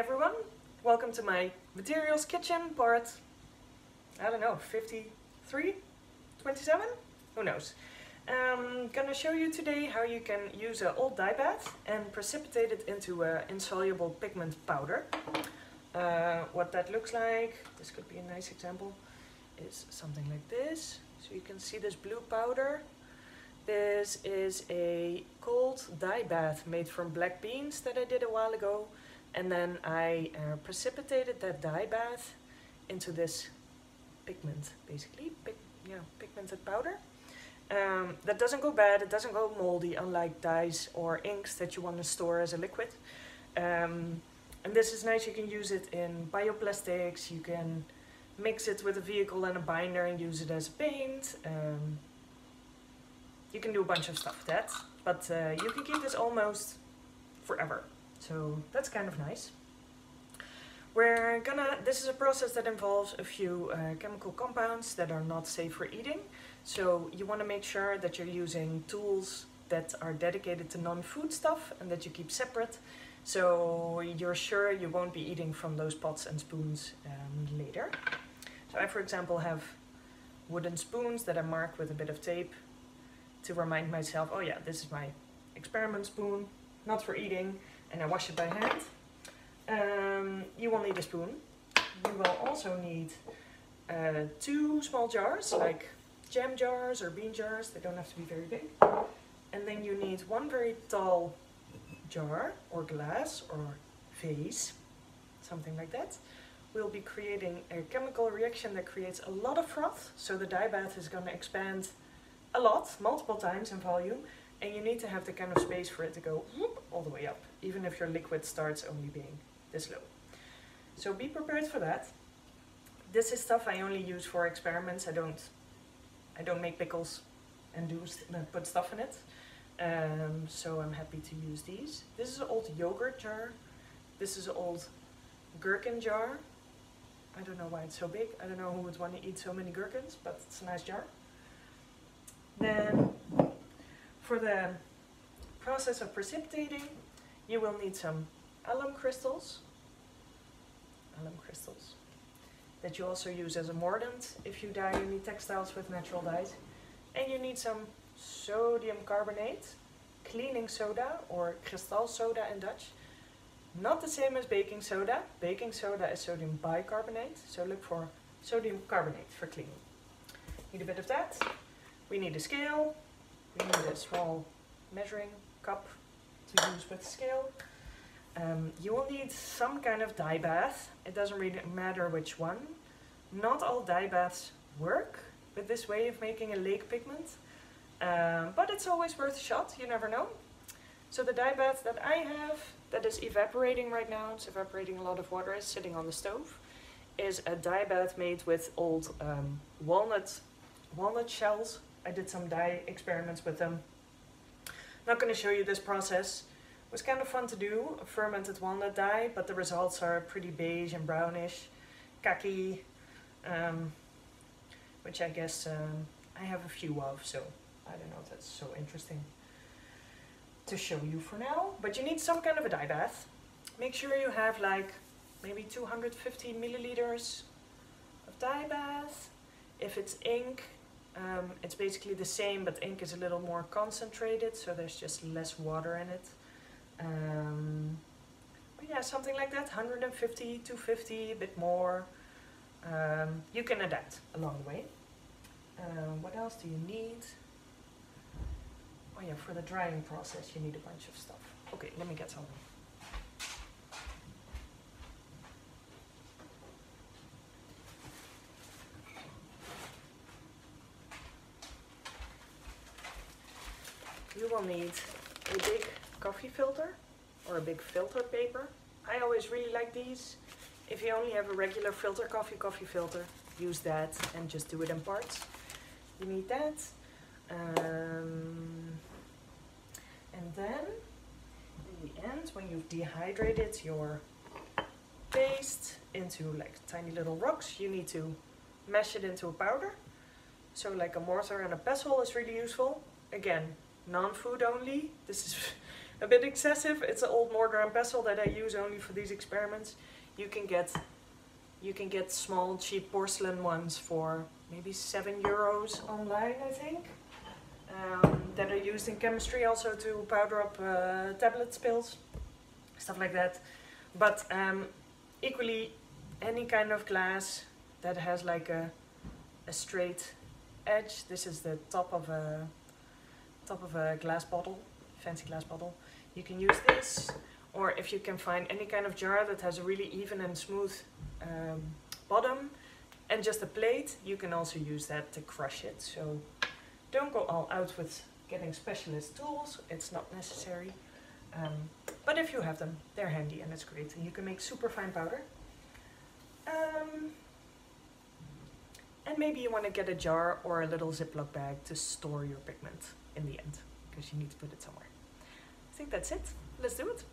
everyone, welcome to my materials kitchen part, I don't know, 53, 27? Who knows. I'm gonna show you today how you can use an old dye bath and precipitate it into an insoluble pigment powder. Uh, what that looks like, this could be a nice example, is something like this. So you can see this blue powder. This is a cold dye bath made from black beans that I did a while ago and then I uh, precipitated that dye bath into this pigment, basically, Pig yeah, pigmented powder. Um, that doesn't go bad, it doesn't go moldy, unlike dyes or inks that you want to store as a liquid. Um, and this is nice, you can use it in bioplastics, you can mix it with a vehicle and a binder and use it as a paint. Um, you can do a bunch of stuff with that, but uh, you can keep this almost forever. So that's kind of nice. We're gonna, this is a process that involves a few uh, chemical compounds that are not safe for eating. So you wanna make sure that you're using tools that are dedicated to non-food stuff and that you keep separate. So you're sure you won't be eating from those pots and spoons um, later. So I, for example, have wooden spoons that I mark with a bit of tape to remind myself, oh yeah, this is my experiment spoon, not for eating and I wash it by hand. Um, you will need a spoon. You will also need uh, two small jars, like jam jars or bean jars. They don't have to be very big. And then you need one very tall jar or glass or vase, something like that. We'll be creating a chemical reaction that creates a lot of froth. So the dye bath is going to expand a lot, multiple times in volume. And you need to have the kind of space for it to go whoop, all the way up, even if your liquid starts only being this low. So be prepared for that. This is stuff I only use for experiments. I don't, I don't make pickles and do put stuff in it. Um, so I'm happy to use these. This is an old yogurt jar. This is an old gherkin jar. I don't know why it's so big. I don't know who would want to eat so many gherkins, but it's a nice jar. Then for the process of precipitating, you will need some alum crystals, alum crystals, that you also use as a mordant if you dye any textiles with natural dyes. And you need some sodium carbonate, cleaning soda or kristal soda in Dutch. Not the same as baking soda. Baking soda is sodium bicarbonate, so look for sodium carbonate for cleaning. Need a bit of that. We need a scale, we need a small measuring cup to use with scale. Um, you will need some kind of dye bath. It doesn't really matter which one. Not all dye baths work with this way of making a lake pigment, um, but it's always worth a shot, you never know. So the dye bath that I have, that is evaporating right now, it's evaporating a lot of water, is sitting on the stove, is a dye bath made with old um, walnut, walnut shells I did some dye experiments with them. Not going to show you this process. It was kind of fun to do, a fermented walnut dye, but the results are pretty beige and brownish, khaki, um, which I guess um, I have a few of, so I don't know if that's so interesting to show you for now. But you need some kind of a dye bath. Make sure you have like maybe 250 milliliters of dye bath. If it's ink, um, it's basically the same, but ink is a little more concentrated, so there's just less water in it. Um, but yeah, something like that, 150, 250, a bit more. Um, you can adapt along the way. Um, what else do you need? Oh yeah, for the drying process you need a bunch of stuff. Okay, let me get some. Will need a big coffee filter or a big filter paper. I always really like these. If you only have a regular filter coffee coffee filter, use that and just do it in parts. You need that. Um, and then in the end, when you've dehydrated your paste into like tiny little rocks, you need to mash it into a powder. So like a mortar and a pestle is really useful. Again, non-food only. This is a bit excessive. It's an old mortar and pestle that I use only for these experiments. You can get you can get small cheap porcelain ones for maybe seven euros online, I think. Um, that are used in chemistry also to powder up uh, tablet spills, stuff like that. But um, equally, any kind of glass that has like a, a straight edge. This is the top of a top of a glass bottle, fancy glass bottle. You can use this, or if you can find any kind of jar that has a really even and smooth um, bottom and just a plate, you can also use that to crush it. So don't go all out with getting specialist tools, it's not necessary. Um, but if you have them, they're handy and it's great. And you can make super fine powder. Um, and maybe you want to get a jar or a little Ziploc bag to store your pigment in the end, because you need to put it somewhere. I think that's it. Let's do it.